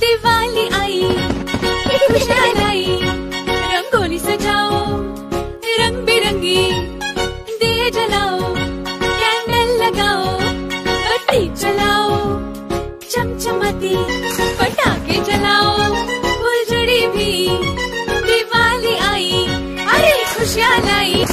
दिवाली आई खुशहाल आई रंगोली सजाओ रंग बिरंगी दिए जलाओ कैंडल लगाओ बत्ती चलाओ चमचमाती पटाखे जलाओ फुलझड़ी भी दिवाली आई अरे खुशहाल आई